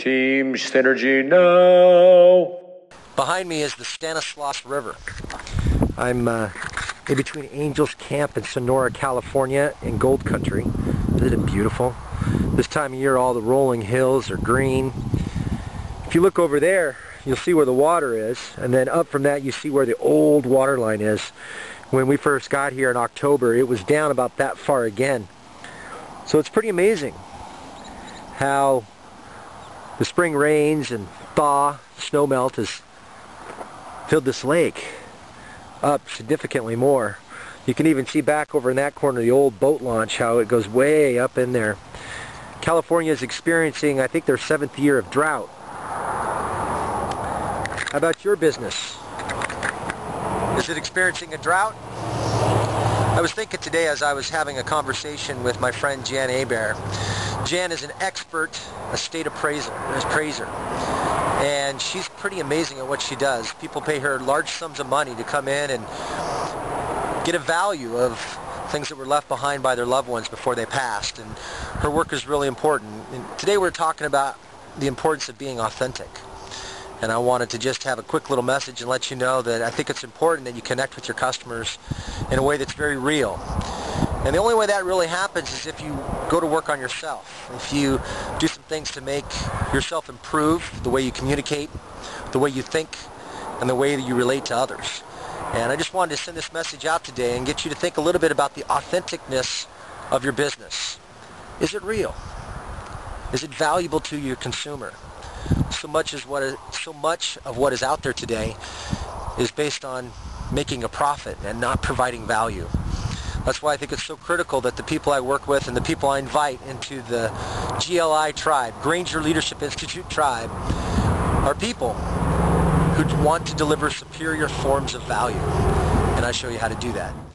Team Synergy now. Behind me is the Stanislaus River. I'm uh, in between Angels Camp in Sonora, California in Gold Country. Isn't it beautiful? This time of year all the rolling hills are green. If you look over there, you'll see where the water is, and then up from that you see where the old water line is. When we first got here in October, it was down about that far again. So it's pretty amazing how the spring rains and thaw, snow melt has filled this lake up significantly more. You can even see back over in that corner the old boat launch, how it goes way up in there. California is experiencing, I think, their seventh year of drought. How about your business? Is it experiencing a drought? I was thinking today as I was having a conversation with my friend Jan Aber. Jan is an expert estate appraiser, appraiser, and she's pretty amazing at what she does. People pay her large sums of money to come in and get a value of things that were left behind by their loved ones before they passed, and her work is really important. And today we're talking about the importance of being authentic and I wanted to just have a quick little message and let you know that I think it's important that you connect with your customers in a way that's very real. And the only way that really happens is if you go to work on yourself. If you do some things to make yourself improve the way you communicate, the way you think, and the way that you relate to others. And I just wanted to send this message out today and get you to think a little bit about the authenticness of your business. Is it real? Is it valuable to your consumer? So much what is, so much of what is out there today is based on making a profit and not providing value. That's why I think it's so critical that the people I work with and the people I invite into the GLI tribe, Grainger Leadership Institute tribe, are people who want to deliver superior forms of value. And I show you how to do that.